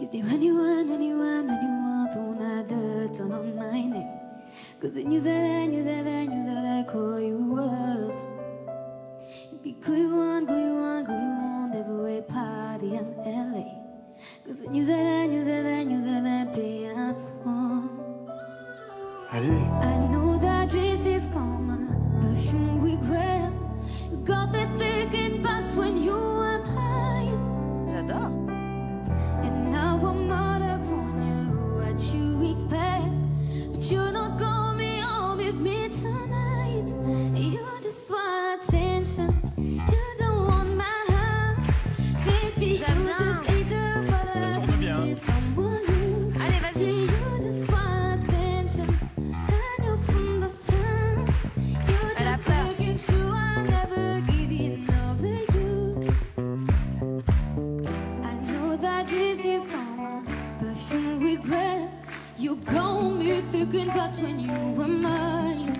You did when you want, you want, when you want, on a dirt on my neck. Cause then you said, and you said, and you said, I call you up. You be who you want, who you want, who you want, everywhere party in LA. Cause then you said, and you said, and you said, I pay at one. Allez I know that this is karma, perfume regret. You got me thinking back when you attention, you don't want my house. Baby, you bien. just hate the vibe. tourne bien. Need someone new. Allez, vas-y. You just want attention, and you're from the sun. You Elle just peur. making sure I never get enough of you. I know that this is karma, perfume regret. You got me thinking back when you were mine.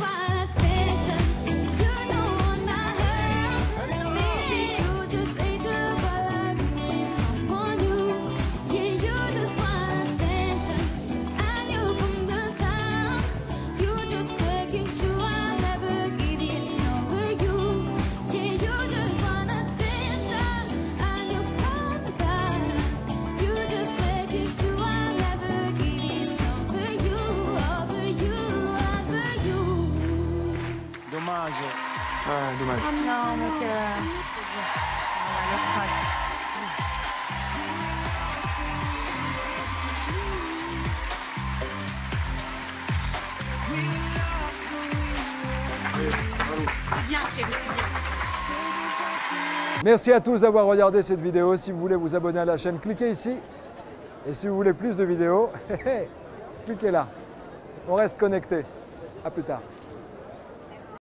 Ah, dommage. Non, mon cœur. On va le crack. Bien, chérie, bien. Merci à tous d'avoir regardé cette vidéo. Si vous voulez vous abonner à la chaîne, cliquez ici. Et si vous voulez plus de vidéos, cliquez là. On reste connecté. À plus tard.